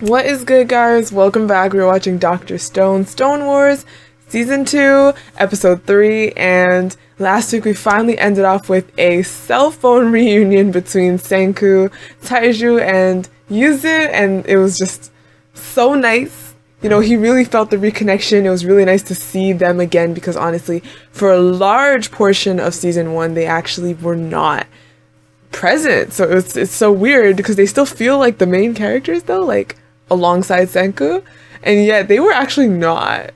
What is good, guys? Welcome back. We're watching Dr. Stone Stone Wars Season 2, Episode 3, and last week we finally ended off with a cell phone reunion between Senku, Taiju, and Yuzu, and it was just so nice. You know, he really felt the reconnection. It was really nice to see them again because honestly, for a large portion of season 1, they actually were not present. So it's it's so weird because they still feel like the main characters though, like alongside Senku, and yet they were actually not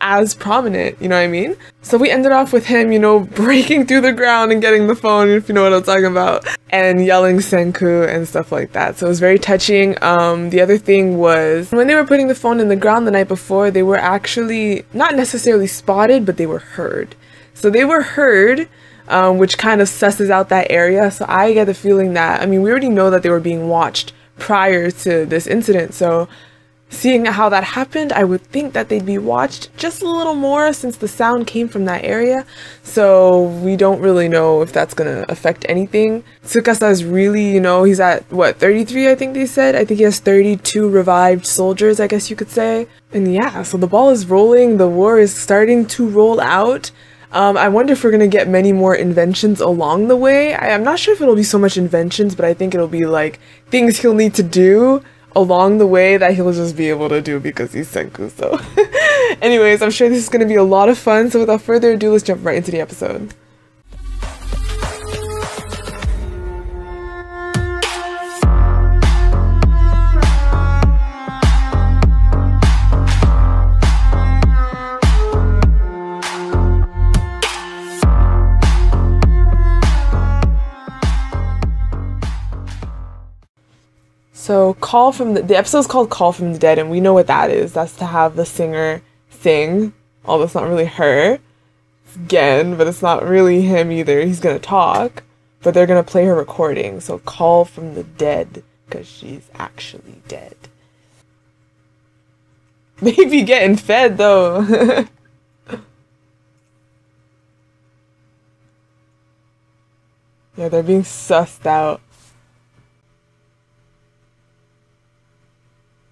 as prominent, you know what I mean? So we ended off with him, you know, breaking through the ground and getting the phone, if you know what I'm talking about, and yelling Senku and stuff like that. So it was very touching. Um, the other thing was when they were putting the phone in the ground the night before, they were actually not necessarily spotted, but they were heard. So they were heard um, which kind of susses out that area. So I get the feeling that, I mean, we already know that they were being watched prior to this incident. So seeing how that happened, I would think that they'd be watched just a little more since the sound came from that area. So we don't really know if that's going to affect anything. Tsukasa is really, you know, he's at what, 33, I think they said? I think he has 32 revived soldiers, I guess you could say. And yeah, so the ball is rolling, the war is starting to roll out. Um, I wonder if we're gonna get many more inventions along the way. I, am not sure if it'll be so much inventions, but I think it'll be like things he'll need to do along the way that he'll just be able to do because he's Senku. So, anyways, I'm sure this is gonna be a lot of fun. So, without further ado, let's jump right into the episode. So call from the the episode's called Call from the Dead, and we know what that is. That's to have the singer sing. Although it's not really her. Gen, but it's not really him either. He's gonna talk, but they're gonna play her recording. So call from the dead, because she's actually dead. Maybe getting fed though. yeah, they're being sussed out.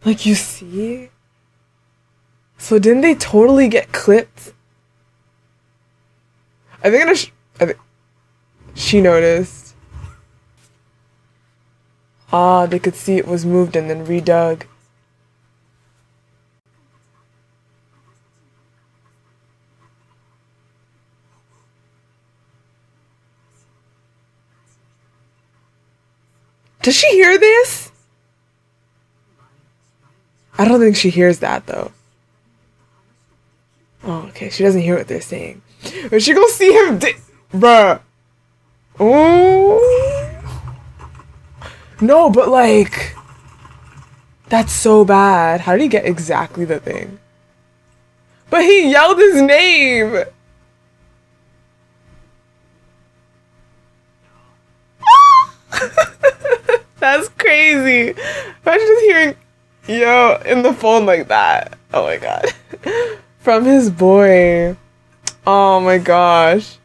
Like, you see? So didn't they totally get clipped? I think I, sh- she noticed. Ah, they could see it was moved and then redug. Does she hear this? I don't think she hears that though. Oh, okay. She doesn't hear what they're saying. But she gonna see him, di- bruh. No, but like, that's so bad. How did he get exactly the thing? But he yelled his name. that's crazy. Imagine just hearing Yo, in the phone like that. Oh my god. From his boy. Oh my gosh.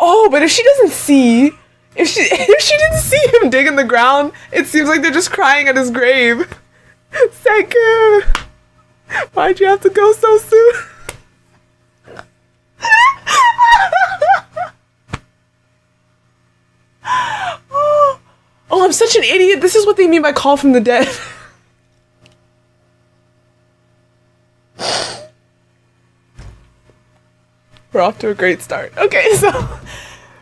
Oh, but if she doesn't see, if she if she didn't see him dig in the ground, it seems like they're just crying at his grave. Senku, why'd you have to go so soon? Oh, I'm such an idiot. This is what they mean by call from the dead. We're off to a great start. Okay, so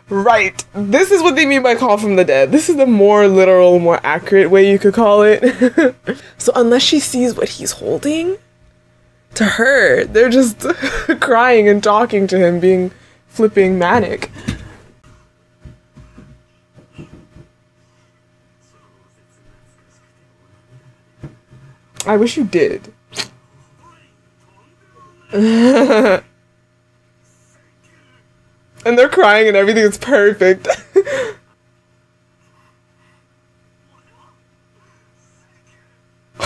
right. This is what they mean by call from the dead. This is the more literal, more accurate way you could call it. so unless she sees what he's holding, to her, they're just crying and talking to him, being flipping manic. I wish you did. and they're crying and everything is perfect.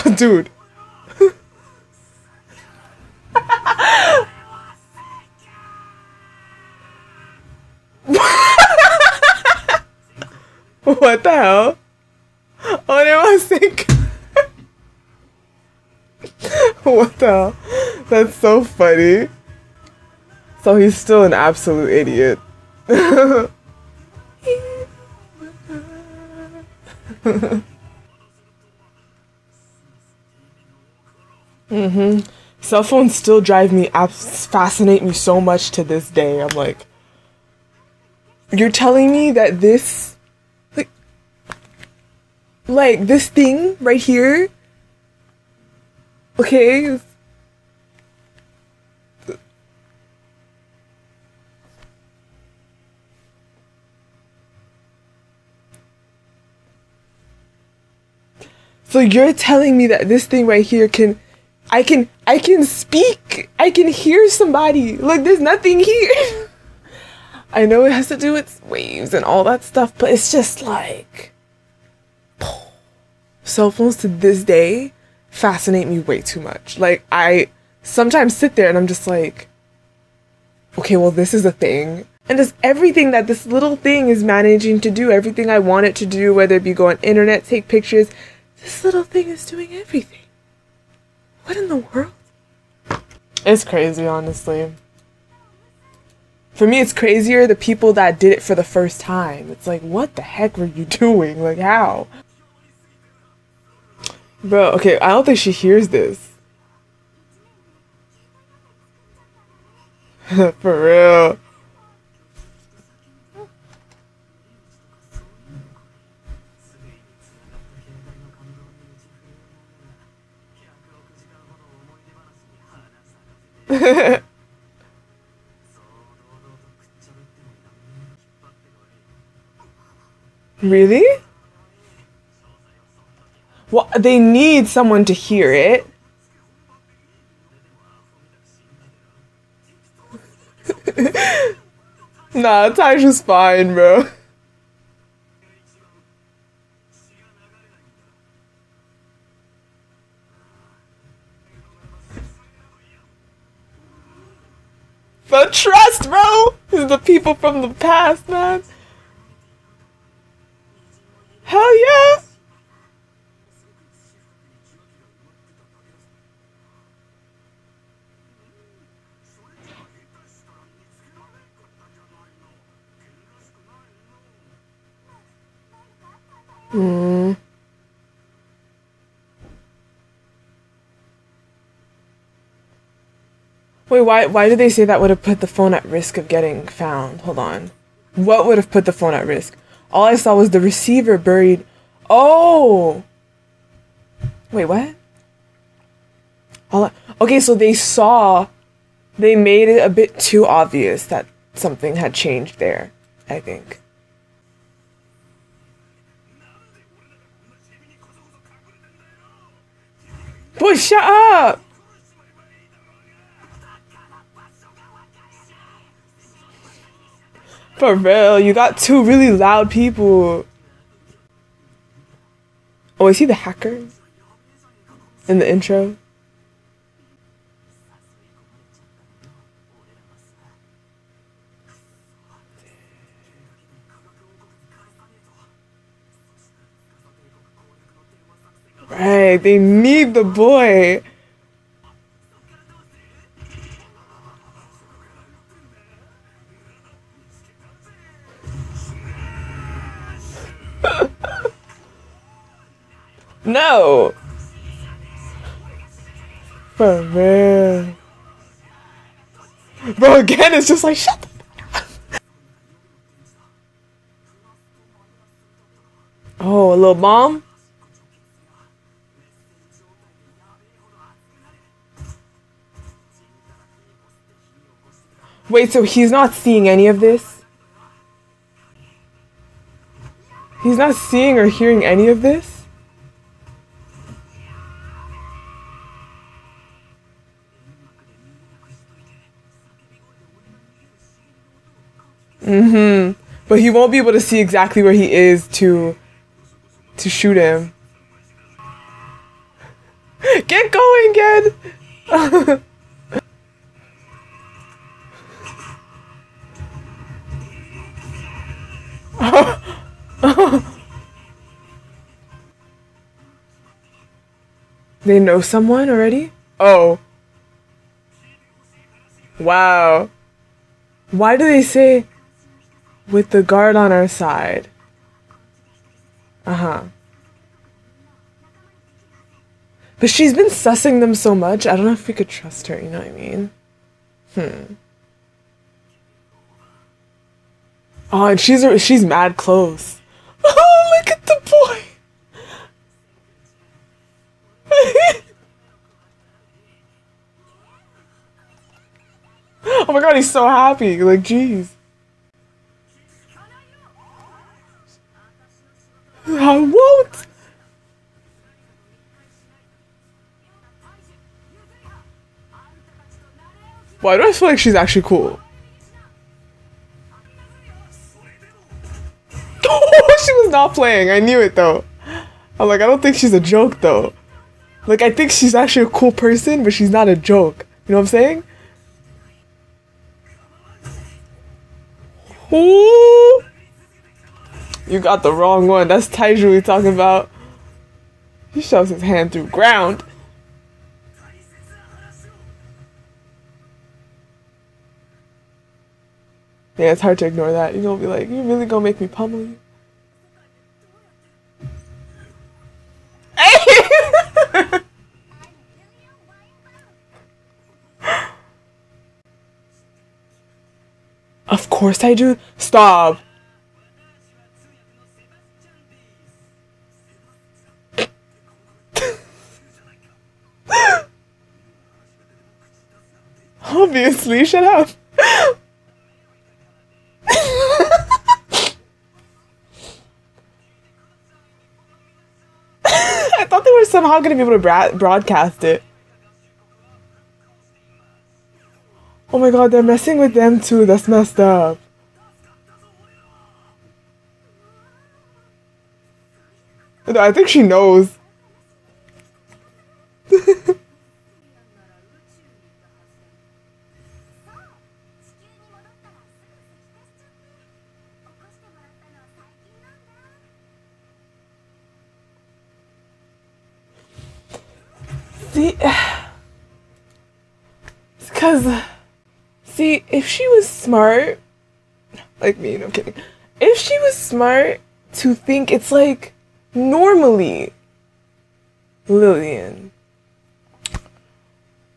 Dude. what the hell? Hell? That's so funny. So he's still an absolute idiot. mm-hmm. Cell phones still drive me, fascinate me so much to this day. I'm like, you're telling me that this, like, like this thing right here, okay, So you're telling me that this thing right here can I can I can speak. I can hear somebody. Like there's nothing here. I know it has to do with waves and all that stuff, but it's just like cell phones to this day fascinate me way too much. Like I sometimes sit there and I'm just like okay, well this is a thing. And just everything that this little thing is managing to do, everything I want it to do, whether it be go on internet, take pictures, this little thing is doing everything. What in the world? It's crazy, honestly. For me, it's crazier the people that did it for the first time. It's like, what the heck were you doing? Like, how? Bro, okay, I don't think she hears this. for real. Really? Well, they need someone to hear it. nah, Tasha's fine, bro. The trust, bro! This is the people from the past, man. Hell yeah! Hmm. Wait, why why did they say that would have put the phone at risk of getting found? Hold on. What would have put the phone at risk? All I saw was the receiver buried. Oh. Wait, what? All I, okay, so they saw they made it a bit too obvious that something had changed there, I think. Boy, shut up! For real, you got two really loud people. Oh, is he the hacker? In the intro? Right, they need the boy. No. For real. Bro, again, it's just like, shut Oh, a little bomb? Wait, so he's not seeing any of this? He's not seeing or hearing any of this? Mm-hmm. But he won't be able to see exactly where he is to to shoot him. Get going, Gen! They know someone already? Oh. Wow. Why do they say with the guard on our side? Uh huh. But she's been sussing them so much, I don't know if we could trust her, you know what I mean? Hmm. Oh, and she's she's mad close. Oh, look at the boy. oh my god, he's so happy. Like, jeez. I won't. Why do I feel like she's actually cool? Oh, she was not playing. I knew it though. I'm like, I don't think she's a joke though. Like, I think she's actually a cool person, but she's not a joke. You know what I'm saying? Ooh. You got the wrong one. That's Taiju we talking about. He shoves his hand through ground. Yeah, it's hard to ignore that. You're gonna be like, you really gonna make me pummel you? of course I do. Stop. Obviously, shut up. I thought they were somehow going to be able to broadcast it. Oh my god, they're messing with them too. That's messed up. I think she knows. because, see, if she was smart, like me, no I'm kidding. If she was smart to think it's like normally Lillian,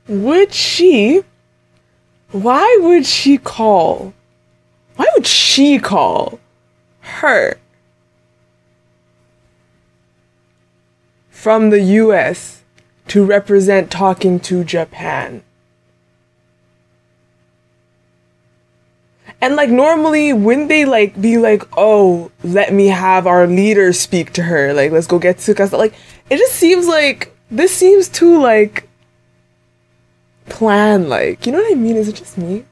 would she, why would she call, why would she call her from the US to represent talking to Japan. And like normally wouldn't they like be like, oh, let me have our leader speak to her. Like let's go get Tsukasa. Like it just seems like this seems too like plan like. You know what I mean? Is it just me?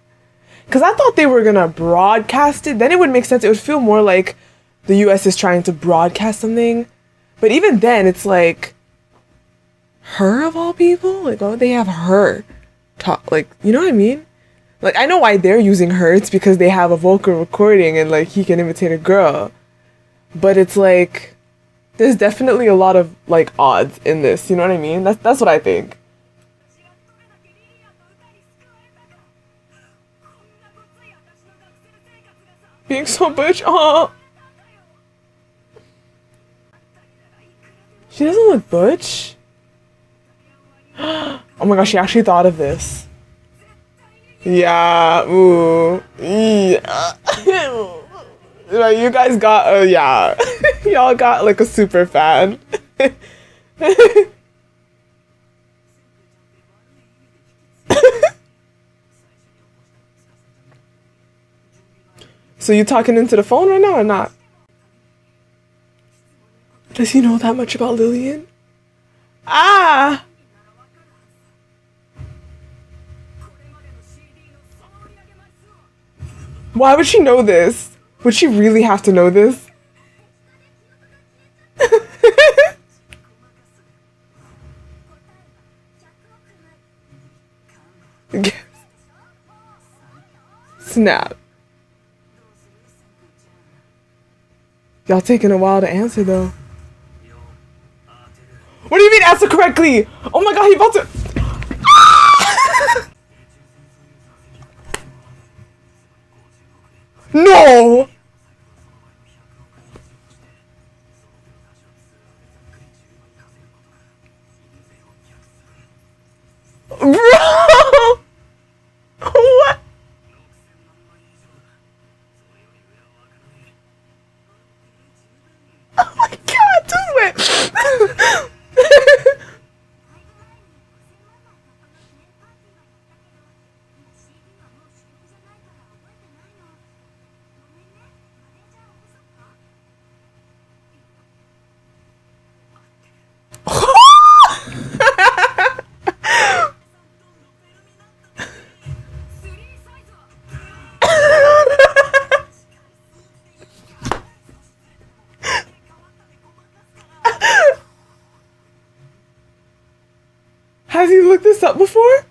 Cause I thought they were gonna broadcast it. Then it would make sense. It would feel more like the US is trying to broadcast something. But even then it's like her of all people? Like, would they have her talk? Like, you know what I mean? Like, I know why they're using her. It's because they have a vocal recording and, like, he can imitate a girl. But it's like, there's definitely a lot of, like, odds in this. You know what I mean? That's, that's what I think. Being so butch, oh. Uh-huh. She doesn't look butch. oh my gosh, she actually thought of this. Yeah, ooh. Yeah. you guys got a, yeah. Y'all got like a super fan. so you talking into the phone right now or not? Does he know that much about Lillian? Ah! Why would she know this? Would she really have to know this? Snap. Y'all taking a while to answer though. What do you mean answer correctly. Oh my god, he about to. No. Bro! Has he looked this up before?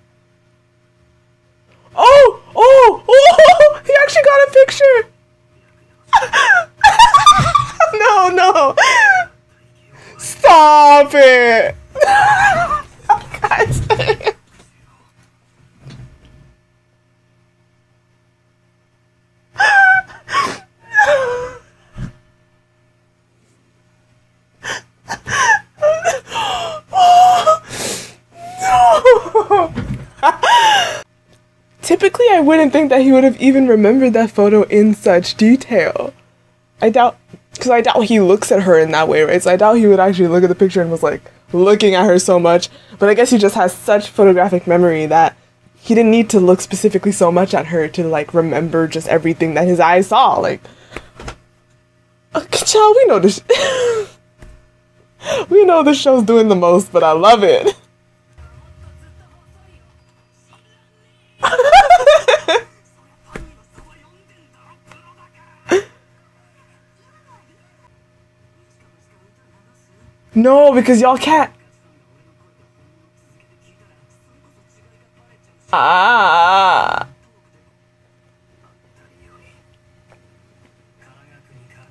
Oh, oh, oh! He actually got a picture. no, no. Stop it. Guys. No. Typically, I wouldn't think that he would have even remembered that photo in such detail. I doubt, because I doubt he looks at her in that way, right? So I doubt he would actually look at the picture and was like looking at her so much. But I guess he just has such photographic memory that he didn't need to look specifically so much at her to like remember just everything that his eyes saw. Like, uh, child, we know this. we know the show's doing the most, but I love it. No, because y'all can't. Ah.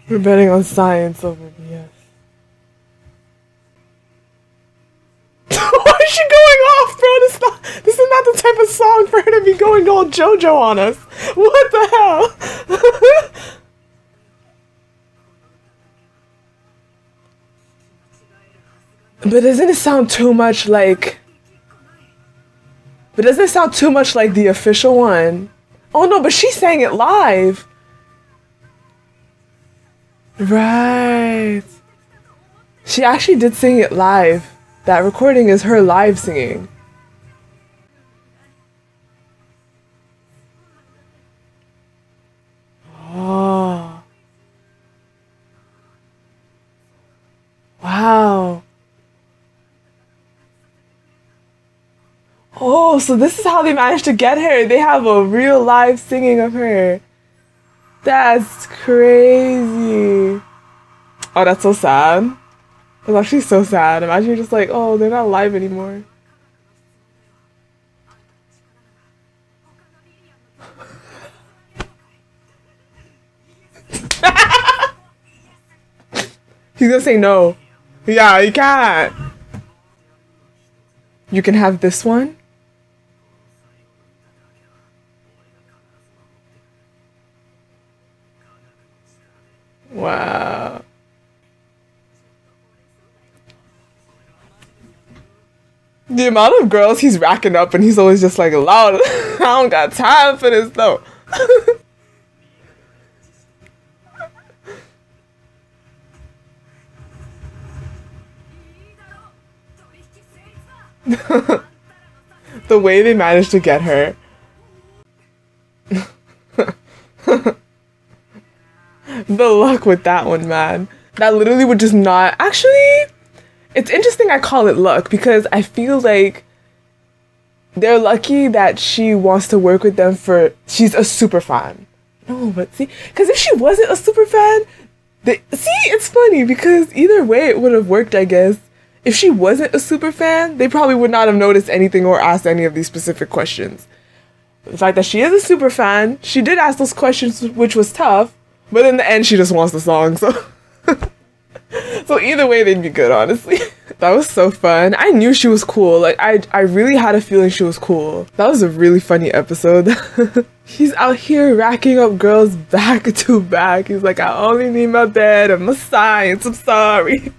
We're betting on science over BS. Why is she going off, bro? This is, not, this is not the type of song for her to be going all JoJo on us. What the hell? But doesn't it sound too much like. But doesn't it sound too much like the official one? Oh no, but she sang it live. Right. She actually did sing it live. That recording is her live singing. Oh, so this is how they managed to get her. They have a real live singing of her. That's crazy. Oh, that's so sad. That's actually so sad. Imagine you're just like, oh, they're not live anymore. He's gonna say no. Yeah, you can't. You can have this one. Wow. The amount of girls he's racking up and he's always just like loud. I don't got time for this though. the way they managed to get her. the luck with that one, man. That literally would just not. Actually, it's interesting I call it luck because I feel like they're lucky that she wants to work with them for. She's a super fan. No, but see, because if she wasn't a super fan, they see it's funny because either way it would have worked, I guess. If she wasn't a super fan, they probably would not have noticed anything or asked any of these specific questions. The fact that she is a super fan, she did ask those questions, which was tough, but in the end, she just wants the song, so. so either way, they'd be good, honestly. that was so fun. I knew she was cool. Like I, I really had a feeling she was cool. That was a really funny episode. He's out here racking up girls back to back. He's like, I only need my bed and my science. I'm sorry.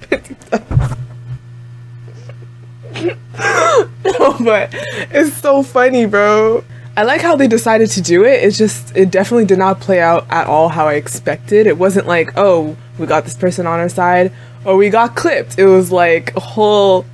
but it's so funny, bro. I like how they decided to do it. It's just, it definitely did not play out at all how I expected. It wasn't like, oh, we got this person on our side or we got clipped. It was like a whole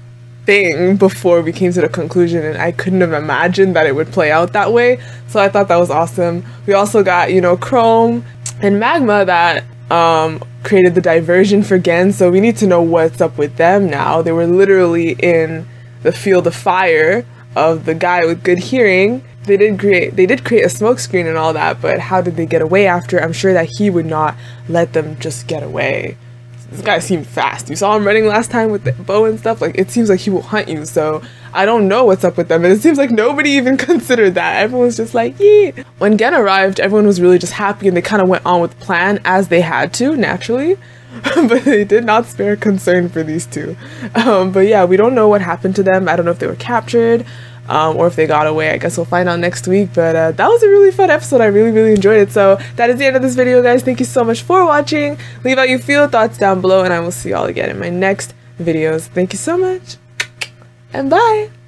thing before we came to the conclusion and I couldn't have imagined that it would play out that way. So I thought that was awesome. We also got, you know, Chrome and Magma that um, created the diversion for Gen, so we need to know what's up with them now. They were literally in the field of fire of the guy with good hearing they did create they did create a smokescreen and all that, but how did they get away after? I'm sure that he would not let them just get away. This guy seemed fast. You saw him running last time with the bow and stuff. Like it seems like he will hunt you. So I don't know what's up with them. And it seems like nobody even considered that. Everyone's just like, yeah. When Gen arrived, everyone was really just happy and they kind of went on with the plan as they had to, naturally. but they did not spare concern for these two. Um, but yeah, we don't know what happened to them. I don't know if they were captured um, or if they got away. I guess we'll find out next week. But uh, that was a really fun episode. I really, really enjoyed it. So that is the end of this video, guys. Thank you so much for watching. Leave out your feel thoughts down below, and I will see y'all again in my next videos. Thank you so much, and bye.